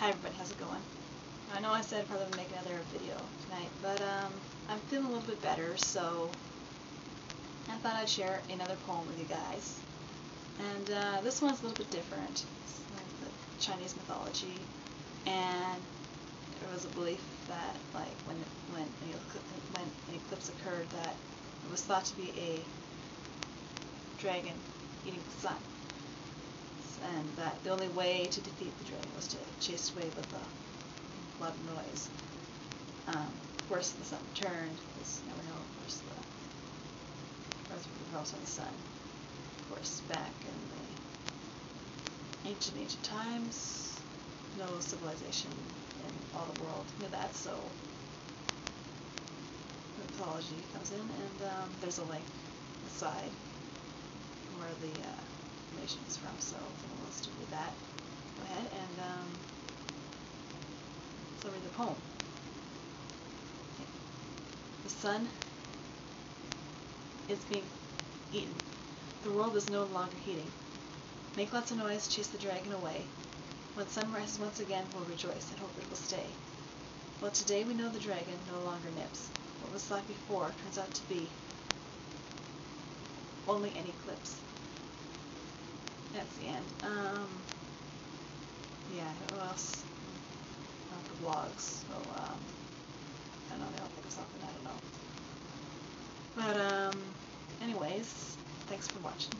Hi everybody, how's it going? I know I said I'd probably make another video tonight, but um, I'm feeling a little bit better, so I thought I'd share another poem with you guys. And uh, this one's a little bit different. It's like the Chinese mythology, and there was a belief that, like, when when an, when an eclipse occurred, that it was thought to be a dragon eating the sun and that the only way to defeat the dragon was to chase away with a loud noise. Um, of course, the sun returned, because now we know, of course, the earth revolves on the sun. Of course, back in the ancient, ancient times, no civilization in all the world knew that, so mythology comes in, and um, there's a link aside where the uh, information from, so to read that, go ahead and um, so read the poem. Okay. The sun is being eaten. The world is no longer heating. Make lots of noise, chase the dragon away. When sun rises once again, we'll rejoice and hope it will stay. Well, today we know the dragon no longer nips. What was thought before turns out to be only an eclipse. That's the end. Um, yeah, who else? Not the vlogs, so, um, I don't know, they all think of something, I don't know. But, um, anyways, thanks for watching.